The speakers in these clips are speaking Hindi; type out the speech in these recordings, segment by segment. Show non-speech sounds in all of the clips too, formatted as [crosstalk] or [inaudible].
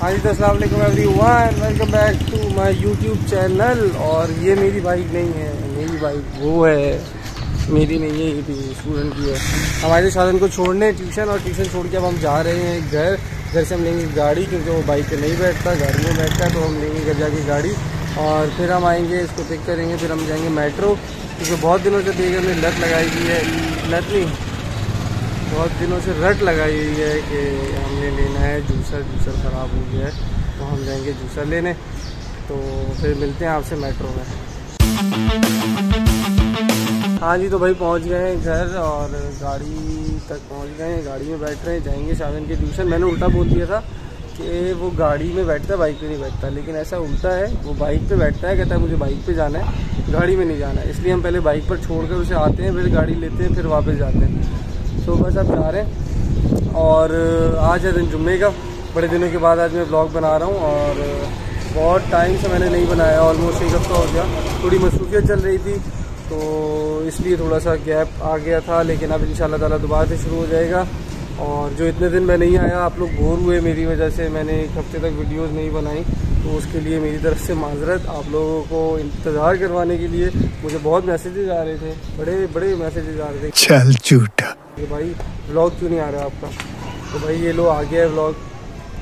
हाँ जी तो असल everyone welcome back to my YouTube channel. और ये मेरी बाइक नहीं है, मेरी बाइक वो है। मेरी नहीं है, ये भी स्टूडेंट की है। हमारे साधन को छोड़ने, ट्यूशन, और ट्यूशन छोड़ के अब हम जा रहे हैं घर। घर से हम लेंगे गाड़ी, क्योंकि वो बाइक पे नहीं बैठता गाड़ी में बैठता है तो हम लेंगे घर जाके गाड़ी। और फिर हम आएँगे, इसको पिक करेंगे, फिर हम जाएँगे मेट्रो क्योंकि बहुत दिनों से बेगम हमने लत लगाई हुई है। लत नहीं बहुत दिनों से रट लगाई हुई है कि हमने लेना है, जूसर जूसर ख़राब हो गया है तो हम जाएँगे जूसर लेने। तो फिर मिलते हैं आपसे मेट्रो में। हाँ जी तो भाई पहुँच गए हैं घर और गाड़ी तक पहुँच गए हैं। गाड़ी में बैठ रहे हैं, जाएँगे शादन के ट्यूशन। मैंने उल्टा बोल दिया था कि वो गाड़ी में बैठता है बाइक पे नहीं बैठता। लेकिन ऐसा उल्टा है, वो बाइक पे बैठता है, कहता है मुझे बाइक पे जाना है, गाड़ी में नहीं जाना है। इसलिए हम पहले बाइक पर छोड़कर उसे आते हैं, फिर गाड़ी लेते हैं, फिर वापस जाते हैं। तो बस अब जा रहे हैं। और आज है दिन जुम्मे का। बड़े दिनों के बाद आज मैं ब्लॉग बना रहा हूँ और बहुत टाइम से मैंने नहीं बनाया। ऑलमोस्ट एक हफ़्ता हो गया। थोड़ी मसरूफियत चल रही थी। तो इसलिए थोड़ा सा गैप आ गया था। लेकिन अब इन ताला दोबारा से शुरू हो जाएगा। और जो इतने दिन मैं नहीं आया, आप लोग बोर हुए मेरी वजह से। मैंने एक हफ़्ते तक वीडियोस नहीं बनाई। तो उसके लिए मेरी तरफ़ से माजरत। आप लोगों को इंतज़ार करवाने के लिए मुझे बहुत मैसेजेज आ रहे थे। बड़े बड़े मैसेजेज आ रहे थे। चल झूठा। कि भाई ब्लॉग क्यों नहीं आ रहा आपका? तो भाई ये लो आ गया है ब्लॉग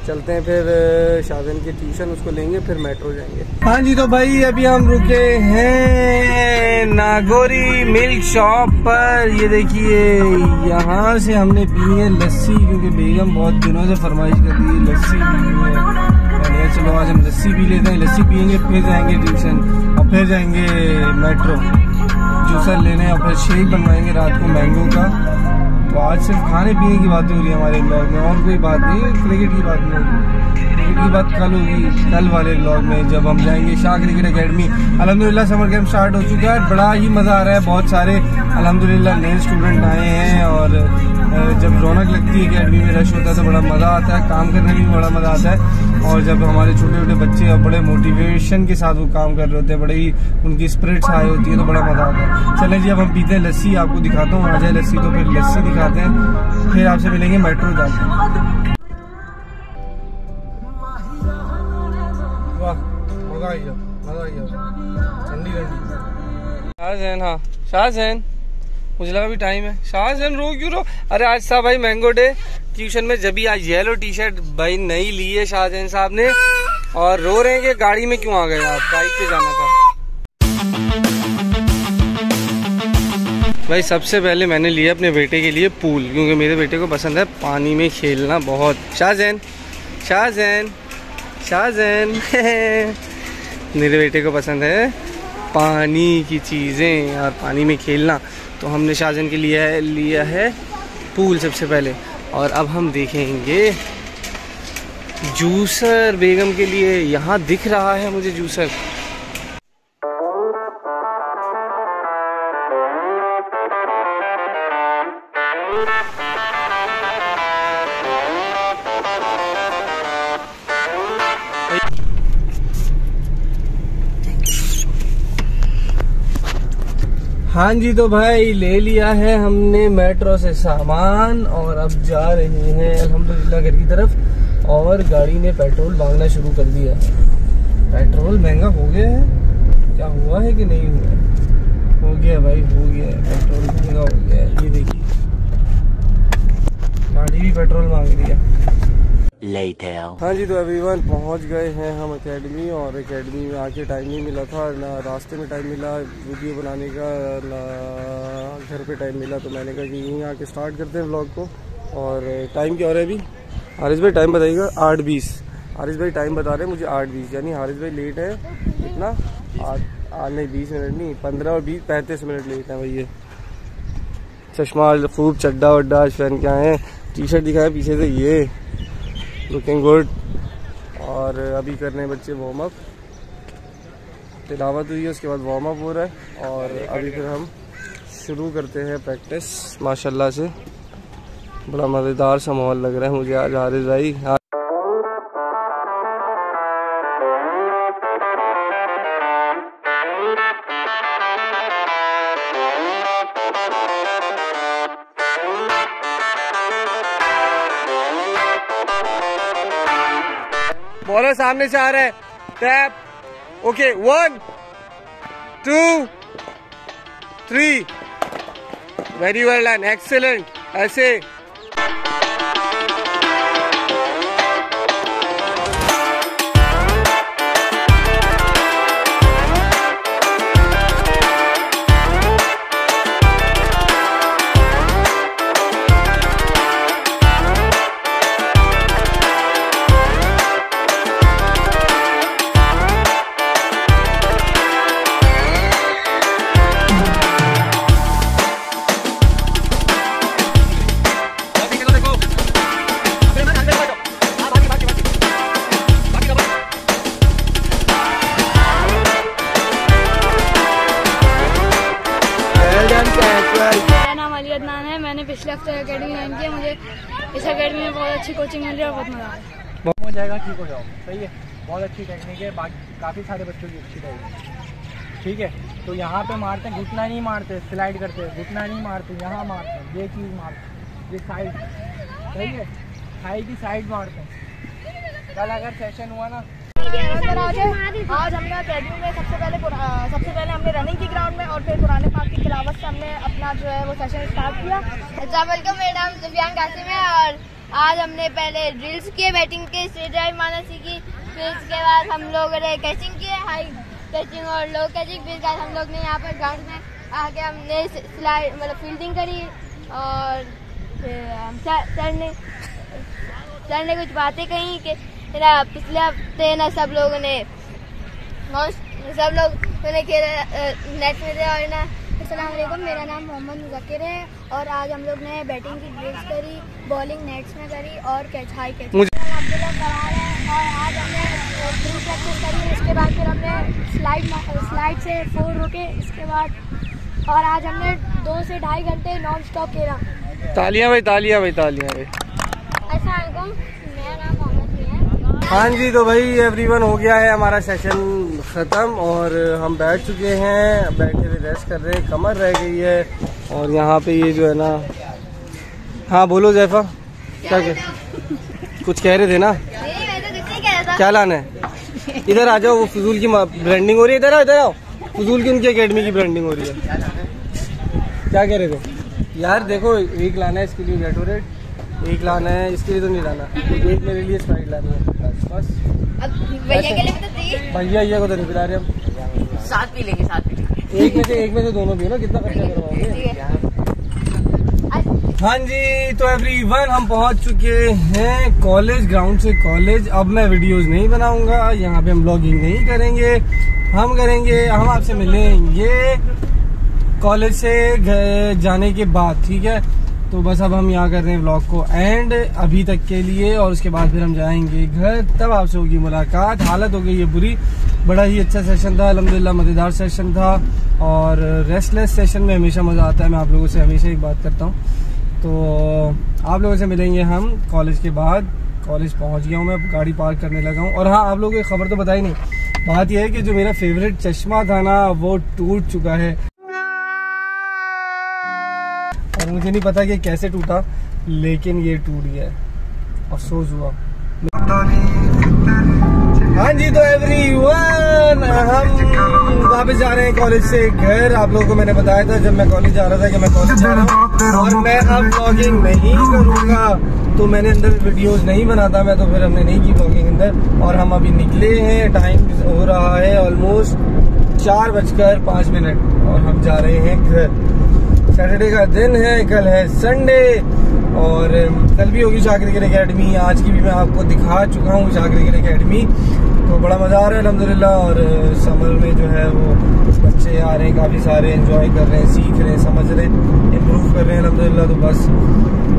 चलते हैं फिर शादन की ट्यूशन उसको लेंगे, फिर मेट्रो जाएँगे। हाँ जी तो भाई अभी हम रुके हैं नागोरी मिल्क शॉप पर। ये देखिए, यहाँ से हमने पी है लस्सी, क्योंकि बेगम बहुत दिनों से फरमाइश कर रही है, लस्सी पी है। चलो, आज हम लस्सी पी लेते हैं। लस्सी पियेंगे, फिर जाएँगे ट्यूशन और फिर जाएँगे मेट्रो जूसर लेने और फिर शेक बनवाएँगे रात को मैंगो का। तो आज सिर्फ़ खाने पीने की बात हो रही है हमारे ब्लॉग में, और कोई बात नहीं क्रिकेट की बात नहीं क्रिकेट की बात कल होगी, कल वाले ब्लॉग में जब हम जाएँगे शाह क्रिकेट अकेडमी अलहमदिल्ला समर कैम्प स्टार्ट हो चुका है, बड़ा ही मज़ा आ रहा है, बहुत सारे अलहमदिल्ला नए स्टूडेंट आए हैं, और जब रौनक लगती है अकेडमी में रश होता है तो बड़ा मज़ा आता है, काम करने में भी बड़ा मज़ा आता है। और जब हमारे छोटे छोटे बच्चे और बड़े मोटिवेशन के साथ वो काम कर रहे होते हैं, बड़े ही उनकी स्प्रिट्स हाई होती है तो बड़ा मज़ा आता है। चले जी, अब हम पीते हैं लस्सी, आपको दिखाता हूँ आ जाए लस्सी तो फिर लस्सी दिखाते हैं, फिर आपसे मिलेंगे मेट्रो वाह, मज़ा आई मज़ा आई ठंडी ठंडी शाहजैन हाँ शाहजैन। मुझे लगा भी टाइम है। शाहजहान रो क्यों रो? अरे आज था भाई मैंगो डे ट्यूशन में जब भी आज येलो टी शर्ट भाई नहीं ली है शाहजहान साहब ने। और रो रहे हैं कि गाड़ी में क्यों आ गए आप? बाइक पे जाना था। भाई सबसे पहले मैंने लिया अपने बेटे के लिए पूल क्योंकि मेरे बेटे को पसंद है पानी में खेलना बहुत। शाहजैन शाहजैन शाहजैन [laughs] मेरे बेटे को पसंद है पानी की चीज़ें और पानी में खेलना तो हमने शाहजहान के लिए लिया है पूल सबसे पहले। और अब हम देखेंगे जूसर बेगम के लिए। यहाँ दिख रहा है मुझे जूसर। हाँ जी तो भाई ले लिया है हमने मेट्रो से सामान और अब जा रहे हैं अल्हम्दुलिल्लाह घर की तरफ़ और गाड़ी ने पेट्रोल मांगना शुरू कर दिया। पेट्रोल महँगा हो गया है। क्या हुआ है कि नहीं हुआ है? हो गया भाई, हो गया पेट्रोल महँगा हो गया ये देखिए। गाड़ी भी पेट्रोल मांग रही है। Later. हाँ जी तो एवरीवन पहुँच गए हैं हम एकेडमी और एकेडमी में आके टाइम नहीं मिला था, ना रास्ते में टाइम मिला वीडियो बनाने का, ना घर पे टाइम मिला तो मैंने कहा कि यहीं आके स्टार्ट करते हैं व्लॉग को। और टाइम क्या हो रहा है अभी? हारिस भाई टाइम बताइएगा, आठ बीस। हारिस भाई टाइम बता रहे हैं मुझे आठ बीस, यानी हारिस भाई लेट है कितना आठ नहीं, बीस मिनट नहीं, पंद्रह और बीस, पैंतीस मिनट लेट है भैया। चश्मा खूब चड्डा, वड्डा पहन के आए हैं। टी शर्ट दिखाया पीछे से, ये। लुकिंग गुड और अभी कर रहे हैं बच्चे वार्म अप तिलावत हुई है, उसके बाद वार्म अप हो रहा है। और अभी फिर हम शुरू करते हैं प्रैक्टिस माशाल्लाह से। बड़ा मज़ेदार सा माहौल लग रहा है मुझे आज हारिज भाई। बॉलर सामने से आ रहा है। Tap okay one two three very well done excellent ऐसे मेरा नाम अली अदनान है। मैंने पिछले हफ़्ते अकेडमी ज्वाइन की है मुझे इस अकेडमी में बहुत अच्छी कोचिंग मिल रही है और बहुत मज़ा है। ठीक हो जाओ। सही है। बहुत अच्छी टेक्निक है। बाकी काफ़ी सारे बच्चों की अच्छी टेक्निक ठीक है? तो यहाँ पे मारते हैं। घुटना नहीं मारते स्लाइड करते हैं। घुटना नहीं मारते, यहाँ मारते हैं। ये चीज़ मारते ये साइड सही है? थाई की साइड मारते हैं। कल अगर सेशन हुआ ना आज आज हमने अकेडमी में सबसे पहले सबसे पहले हमने रनिंग की ग्राउंड में और फिर पुराने पार्क की खिलावत से हमने अपना जो है वो सेशन स्टार्ट किया। वेलकम मेरा नाम सुफियान कासिम है और आज हमने पहले ड्रिल्स किए बैटिंग के स्ट्रेट ड्राइव मारना सीखी। फिर उसके बाद हम लोग ने कैचिंग किए हाई कैचिंग और लो कैचिंग फिर बाद हम लोग ने यहाँ पर ग्राउंड में आके हमने स्लाइड मतलब फील्डिंग करी और फिर हम सर ने सर ने कुछ बातें कही कि पिछले हफ़्ते ना सब लोगों ने। सब लोग मैंने खेला नेट में थे और ना असलम मेरा नाम मोहम्मद मुजक्र है और आज हम लोग ने बैटिंग की ड्रिल्स करी बॉलिंग नेट्स में करी और कैच हाई कैच मुझे- अब्दुल्ला करार है और आज हमने प्री प्रैक्टिस करी उसके बाद फिर हमने स्लाइड स्लाइड से फोर रोके इसके बाद और आज हमने दो से ढाई घंटे नॉन स्टॉप खेला। तालियाँ भाई तालियाँ भाई तालियाँ भाई असलकुम मेरा नाम मोहम्मद है जी तो भाई एवरीवन हो गया है हमारा सेशन ख़त्म और हम बैठ चुके हैं बैठे हुए रेस्ट कर रहे हैं कमर रह गई है और यहाँ पे ये जो है ना हाँ बोलो जैफा क्या कह कुछ कह रहे थे ना? तो क्या लाना है? इधर आ जाओ वो फजूल की ब्रांडिंग हो रही है इधर आओ इधर आओ। फजूल की उनकी अकेडमी की ब्रांडिंग हो रही है। क्या कह रहे थे? यार देखो एक लाना है इसके लिए गेटोरेट एक लाना है इसके लिए तो नहीं लाना। एक मेरे लिए स्प्राइट लानी है। बस। बस भैया के लिए तो भैया भैया को तो नहीं पिला रहे हम। साथ पी लेंगे साथ पी एक में से एक में से दोनों भी ना कितना खर्चा करवाओगे? हाँ जी तो एवरीवन हम पहुँच चुके हैं कॉलेज ग्राउंड से कॉलेज अब मैं वीडियोस नहीं बनाऊँगा यहाँ पे हम ब्लॉगिंग नहीं करेंगे। हम करेंगे हम आपसे मिलेंगे कॉलेज से जाने के बाद ठीक है? तो बस अब हम यहाँ कर रहे हैं ब्लॉग को एंड अभी तक के लिए और उसके बाद फिर हम जाएँगे घर। तब आपसे होगी मुलाकात। हालत हो गई है बुरी। बड़ा ही अच्छा सेशन था। अलहमदिल्ला मज़ेदार सेशन था और रेस्टलेस सेशन में हमेशा मज़ा आता है। मैं आप लोगों से हमेशा एक बात करता हूँ। तो आप लोगों से मिलेंगे हम कॉलेज के बाद। कॉलेज पहुँच गया हूँ मैं। गाड़ी पार्क करने लगा हूँ। और हाँ आप लोगों को खबर तो बताई नहीं। बात यह है कि जो मेरा फेवरेट चश्मा था ना, वो टूट चुका है। मुझे नहीं पता कि कैसे टूटा, लेकिन ये टूट गया अफसोस हुआ। हाँ जी तो एवरीवन हम वापस जा रहे हैं कॉलेज से घर। आप लोगों को मैंने बताया था, जब मैं कॉलेज जा रहा था कि मैं कॉलेज जा रहा हूँ, और मैं अब ब्लॉगिंग नहीं करूँगा। तो मैंने अंदर वीडियोस नहीं बनाता मैं तो फिर हमने नहीं की ब्लॉगिंग अंदर। और हम अभी निकले हैं टाइम हो रहा है ऑलमोस्ट चार बजकर पाँच मिनट और हम जा रहे हैं घर। सैटरडे का दिन है, कल है संडे और कल भी होगी शाकिर गिर अकेडमी आज की भी मैं आपको दिखा चुका हूँ शाकिर गिर अकेडमी तो बड़ा मज़ा आ रहा है अलहमदिल्ला और समर में जो है वो बच्चे आ रहे हैं, काफ़ी सारे एंजॉय कर रहे हैं, सीख रहे हैं, समझ रहे हैं इम्प्रूव कर रहे हैं अलहमदिल्ला तो बस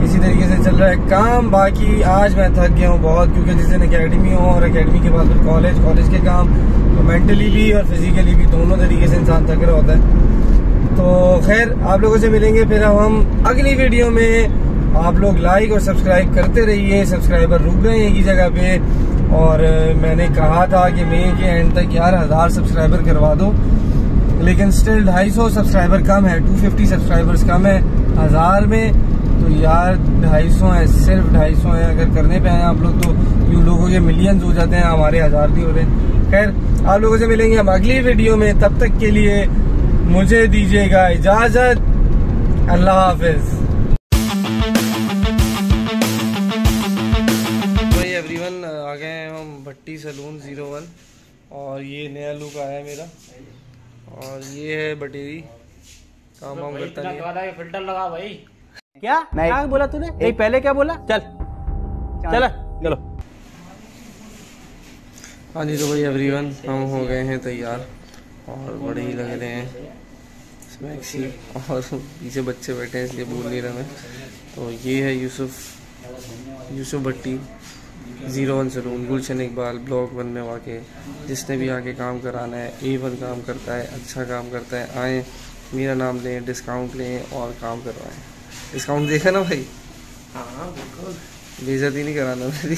इसी तरीके से चल रहा है काम। बाकी आज मैं थक गया हूँ बहुत, क्योंकि जिस दिन अकेडमी हो और अकेडमी के बाद फिर कॉलेज कॉलेज के काम तो मेंटली भी और फिजिकली भी दोनों तरीके से इंसान थक रहा होता है। तो खैर, आप लोगों से मिलेंगे फिर हम अगली वीडियो में। आप लोग लाइक और सब्सक्राइब करते रहिए सब्सक्राइबर रुक गए ही जगह पे। और मैंने कहा था कि मई के एंड तक यार हज़ार सब्सक्राइबर करवा दो। लेकिन स्टिल 250 सब्सक्राइबर कम है 250 सब्सक्राइबर्स कम है हज़ार में। तो यार 250 है, सिर्फ़ 250 है अगर करने पे आए आप लोग तो। तुम लोगों के मिलियंस हो जाते हैं, हमारे हज़ार भी हो रहे खैर, आप लोगों से मिलेंगे हम अगली वीडियो में। तब तक के लिए मुझे दीजिएगा इजाज़त। अल्लाह हाफिज। एवरीवन आ गए हैं हम भट्टी सलून ज़ीरो वन और ये नया लुक आया है मेरा। और ये है बटेरी। काम वाम करता नहीं है। फ़िल्टर लगा भाई। क्या? नहीं क्या बोला तूने? नहीं पहले क्या बोला? चल। चल। चलो। हाँ जी तो भाई एवरीवन हम हो गए हैं तैयार। और बड़े ही लग रहे हैं। स्मैक्सी और पीछे बच्चे बैठे हैं इसलिए बोल नहीं रहा मैं। तो ये है Yusuf Yusuf Bhatti zero one salon Gulshan Iqbal block one में वाके। जिसने भी आके काम कराना है ए वन काम करता है अच्छा काम करता है आए मेरा नाम लें डिस्काउंट लें और काम करवाएँ। डिस्काउंट देखा ना भाई? हाँ बिल्कुल। बेइज्जती नहीं कराना मेरी